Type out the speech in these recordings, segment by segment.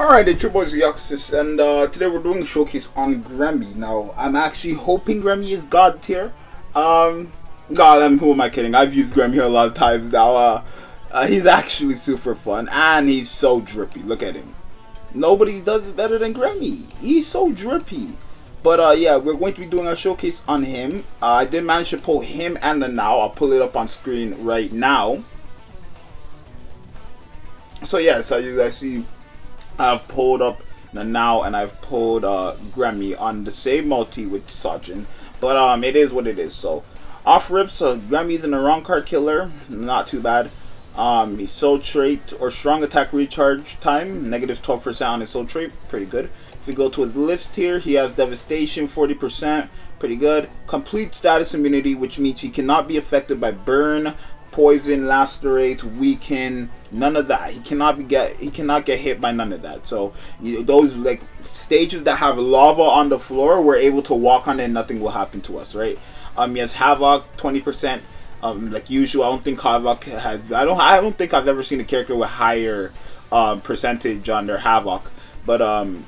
Alright, it's your boys Zxous, and uh, today we're doing a showcase on Gremmy. Now, I'm actually hoping Gremmy is God tier. Um, God, I'm, who am I kidding? I've used Gremmy a lot of times now. Uh, uh, he's actually super fun, and he's so drippy. Look at him. Nobody does it better than Gremmy. He's so drippy. But uh, yeah, we're going to be doing a showcase on him. Uh, I did manage to pull him and the now. I'll pull it up on screen right now. So yeah, so you guys see, I've pulled up now and I've pulled uh, Gremmy on the same multi with Sajin. But um, it is what it is. So off rips, uh, Gremmy's the Arrancar killer. Not too bad. Um, his soul trait or strong attack recharge time, negative 12% on his soul trait, pretty good. If we go to his list here, he has devastation 40%, pretty good. Complete status immunity, which means he cannot be affected by burn, poison, lacerate, weaken, none of that. He cannot be get he cannot get hit by none of that. So you, those like stages that have lava on the floor, we're able to walk on it and nothing will happen to us, right? Um, has havoc 20%. Um, like usual, I don't think Havoc has. I don't. I don't think I've ever seen a character with higher um, percentage on their Havoc. But um,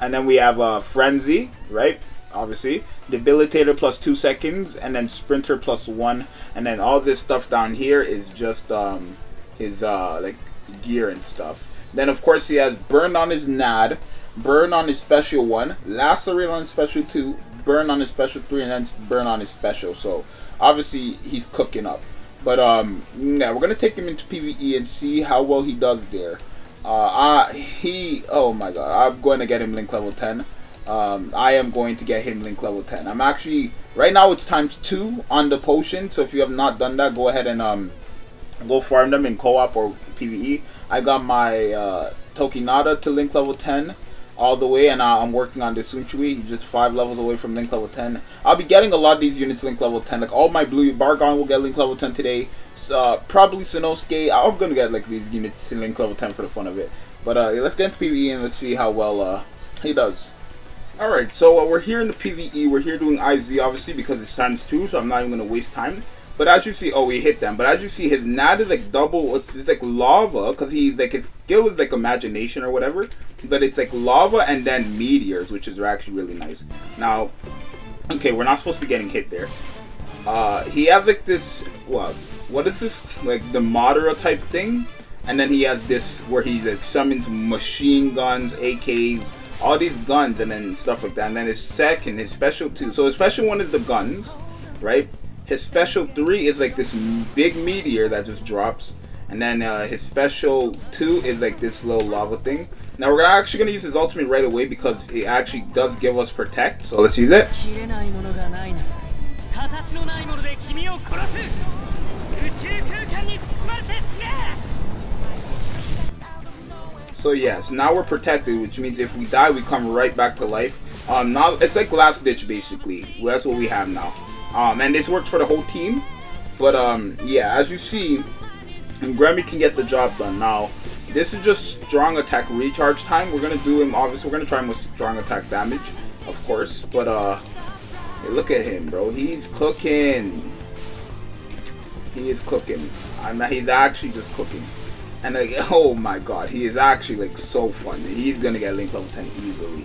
and then we have uh, Frenzy, right? Obviously, Debilitator plus two seconds, and then Sprinter plus one, and then all this stuff down here is just um, his uh, like gear and stuff. Then of course he has Burn on his Nad, Burn on his special one, Lacerate on his special two, Burn on his special three, and then Burn on his special. So obviously he's cooking up. But um, yeah, we're gonna take him into PVE and see how well he does there. Uh, I, he, oh my god, I'm going to get him link level 10. Um, I am going to get him link level 10. I'm actually, right now it's times 2 on the potion, so if you have not done that, go ahead and um, go farm them in co-op or PvE. I got my uh, Tokinada to link level 10 all the way, and uh, I'm working on this Shunsui. He's just 5 levels away from link level 10. I'll be getting a lot of these units link level 10. Like all my blue, Baraggan will get link level 10 today. Uh, probably Sanosuke. I'm gonna get like these units in link level 10 for the fun of it. But uh, let's get into PvE and let's see how well uh, he does. Alright, so uh, we're here in the PvE. We're here doing IZ obviously because it's times 2, so I'm not even gonna waste time. But as you see, oh, we hit them. But as you see, his nat is like double. It's, it's like lava because he like his skill is like imagination or whatever. But it's like lava and then meteors, which is actually really nice. Now, okay, we're not supposed to be getting hit there. Uh, he has like this. What? What is this? Like the Madara type thing. And then he has this where he like summons machine guns, AKs, all these guns, and then stuff like that. And then his second, his special two. So his special one is the guns, right? His special three is like this big meteor that just drops. And then uh, his special two is like this little lava thing. Now we're actually going to use his ultimate right away because it actually does give us protect. So let's use it. So yes, now we're protected, which means if we die, we come right back to life. Um, now it's like last ditch basically. That's what we have now. Um, and this works for the whole team. But um, yeah, as you see, and Gremmy can get the job done. Now, this is just strong attack recharge time. We're gonna do him. Obviously, we're gonna try him with strong attack damage, of course. But uh, hey, look at him, bro. He's cooking. He is cooking. I mean, he's actually just cooking. And like, oh my god, he is actually like so fun. He's gonna get link level 10 easily.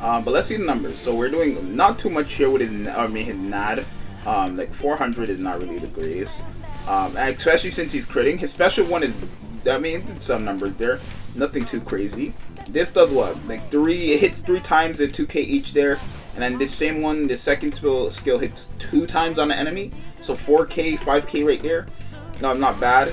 Um, but let's see the numbers. So we're doing not too much here with his, I mean his NAD. Um, like 400 is not really the greatest. Um, especially since he's critting. His special one is, I mean, some numbers there. Nothing too crazy. This does what? Like three, it hits three times at 2k each there. And then this same one, the second skill, skill hits two times on the enemy. So 4k, 5k right there. No, I'm not bad.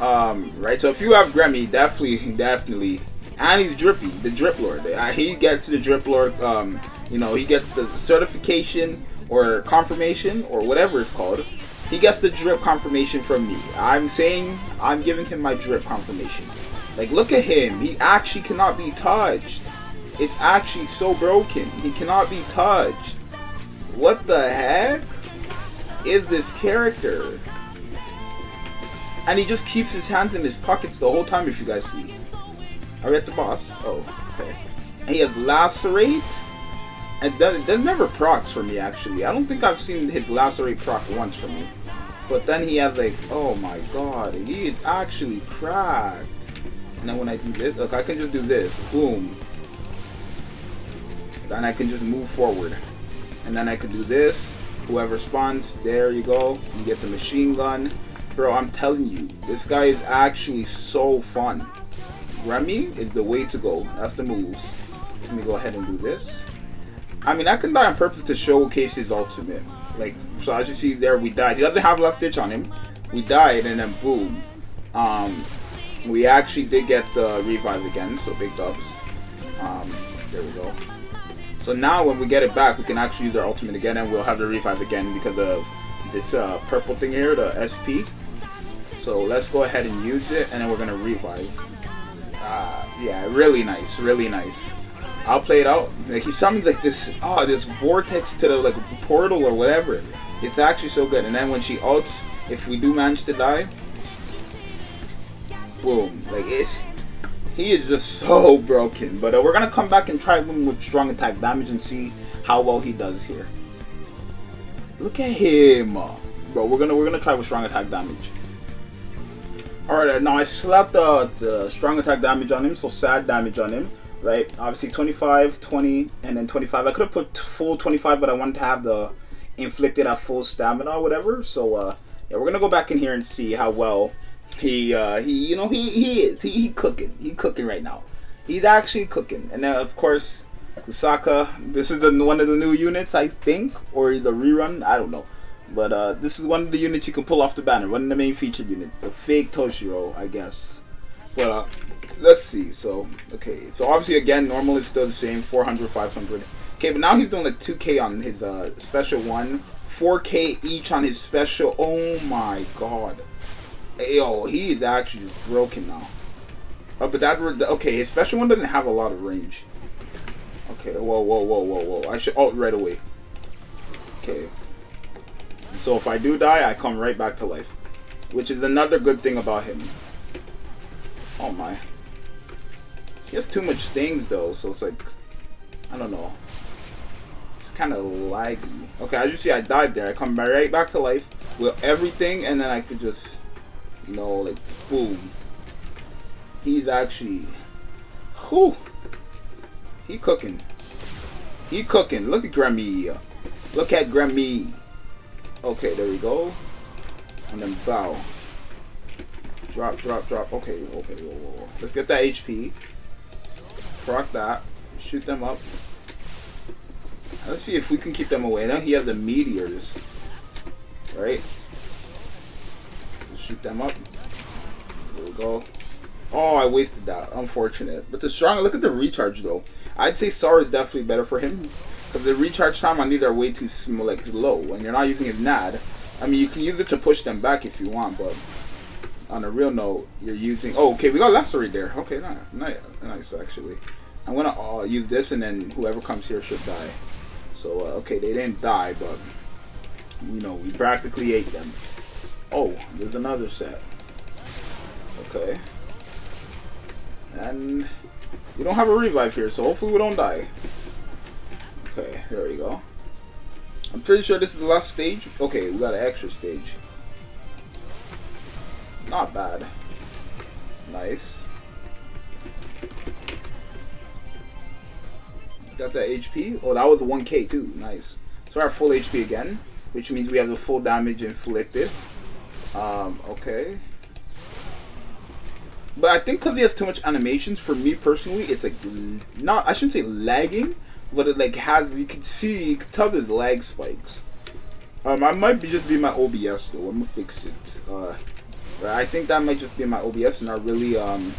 Um, right, so if you have Gremmy, definitely, definitely. And he's drippy, the drip lord. Uh, he gets the drip lord, um, you know, he gets the certification or confirmation or whatever it's called, he gets the drip confirmation from me. I'm saying I'm giving him my drip confirmation. Like, look at him. He actually cannot be touched. It's actually so broken. He cannot be touched. What the heck is this character? And he just keeps his hands in his pockets the whole time, if you guys see. Are we at the boss? Oh, okay. And he has Lacerate. And that, that never procs for me, actually. I don't think I've seen his Lacerate proc once for me. But then he has like, oh my god, he is actually cracked. And then when I do this, look, I can just do this. Boom. And I can just move forward. And then I can do this. Whoever spawns, there you go. You get the machine gun. Bro, I'm telling you, this guy is actually so fun. Gremmy is the way to go. That's the moves. Let me go ahead and do this. I mean, I can die on purpose to showcase his ultimate. Like, so as you see there, we died. He doesn't have last ditch on him. We died, and then boom. Um, we actually did get the revive again, so big dubs. Um, there we go. So now when we get it back, we can actually use our ultimate again, and we'll have the revive again because of this uh, purple thing here, the SP. So let's go ahead and use it, and then we're gonna revive. Uh, yeah, really nice, really nice. I'll play it out. He summons like this, oh, this vortex to the like portal or whatever. It's actually so good. And then when she ults, if we do manage to die, boom, like it's he is just so broken. But uh, we're gonna come back and try him with strong attack damage and see how well he does here. Look at him, bro. We're gonna we're gonna try with strong attack damage. All right, now I slapped the the strong attack damage on him, so sad damage on him right? Obviously 25, 20, and then 25. I could have put full 25, but I wanted to have the inflicted at full stamina or whatever. So uh, yeah, we're gonna go back in here and see how well he uh, he you know he he is he, he cooking he cooking right now. He's actually cooking, and then of course Kusaka. This is the one of the new units I think, or the rerun. I don't know. But uh, this is one of the units you can pull off the banner. One of the main featured units, the fake Toshiro, I guess. But uh, let's see. So, okay. So, obviously, again, normal is still the same 400, 500. Okay, but now he's doing like 2K on his uh, special one, 4K each on his special. Oh my god. Yo, he is actually just broken now. Oh, but that okay. His special one doesn't have a lot of range. Okay, whoa, whoa, whoa, whoa, whoa. I should ult right away. Okay. So if I do die, I come right back to life, which is another good thing about him. Oh my. He has too much stings though, so it's like, I don't know. It's kind of laggy. Okay, as you see, I died there. I come right back to life with everything, and then I could just, you know, like, boom. He's actually, whew. He cooking. He cooking. Look at Gremmy. Look at Gremmy. Okay, there we go. And then bow. Drop, drop, drop. Okay, okay, whoa, whoa, whoa. Let's get that HP. Proc that. Shoot them up. Let's see if we can keep them away. Now he has the meteors. Right? Let's shoot them up. There we go. Oh, I wasted that. Unfortunate. But the strong, look at the recharge though. I'd say SAR is definitely better for him. The recharge time on these are way too small, like low. And you're not using his NAD. I mean, you can use it to push them back if you want, but on a real note, you're using. Oh, okay, we got lacerate there. Okay, nice, nice actually. I'm gonna uh, use this, and then whoever comes here should die. So uh, okay, they didn't die, but you know we practically ate them. Oh, there's another set. Okay, and we don't have a revive here, so hopefully we don't die. There we go. I'm pretty sure this is the last stage. Okay, we got an extra stage. Not bad. Nice. Got that HP. Oh, that was 1k too. Nice. So our full HP again, which means we have the full damage inflicted. Um, okay. But I think because he has too much animations, for me personally, it's like not. I shouldn't say lagging, but it like has. You can see, you can tell there's lag spikes. Um, I might be just be my OBS though. I'm gonna fix it. Uh, I think that might just be my OBS, and I really um.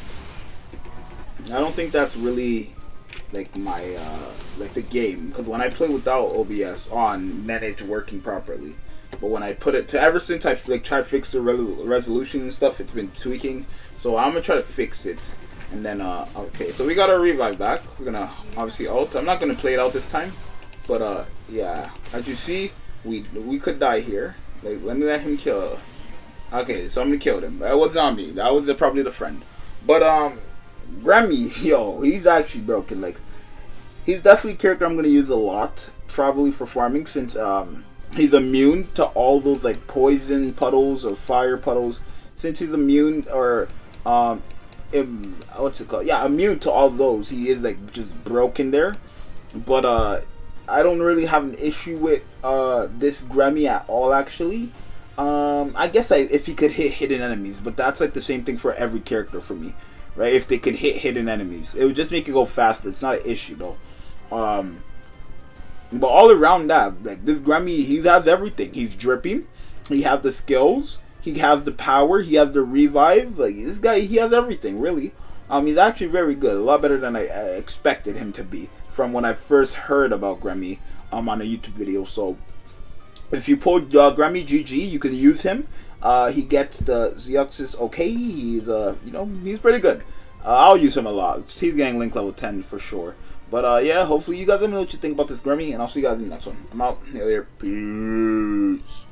I don't think that's really like my uh, like the game because when I play without OBS on, then it's working properly. But when I put it to ever since I like tried to fix the re resolution and stuff, it's been tweaking. So I'm gonna try to fix it. And then uh okay, so we got our revive back. We're gonna obviously ult. I'm not gonna play it out this time, but uh yeah, as you see, we we could die here. Like let me let him kill. Okay, so I'm gonna kill him. That was zombie. That was the, probably the friend. But um, Gremmy, yo, he's actually broken. Like he's definitely a character I'm gonna use a lot, probably for farming since um he's immune to all those like poison puddles or fire puddles. Since he's immune or um Im, what's it called? Yeah, immune to all those. He is like just broken there, but uh, I don't really have an issue with uh this Gremmy at all. Actually, um, I guess I, if he could hit hidden enemies, but that's like the same thing for every character for me, right? If they could hit hidden enemies, it would just make it go faster. It's not an issue though. Um, but all around that, like this Gremmy, he has everything. He's dripping. He has the skills. He has the power. He has the revive. Like this guy, he has everything really. Um, he's actually very good. A lot better than I, I expected him to be from when I first heard about Gremmy um on a YouTube video. So if you pull uh, Gremmy GG, you can use him. Uh, he gets the Zxous okay. He's uh, you know, he's pretty good. Uh, I'll use him a lot. He's getting link level 10 for sure. But uh, yeah, hopefully you guys let me know what you think about this Gremmy, and I'll see you guys in the next one. I'm out. Later. Peace.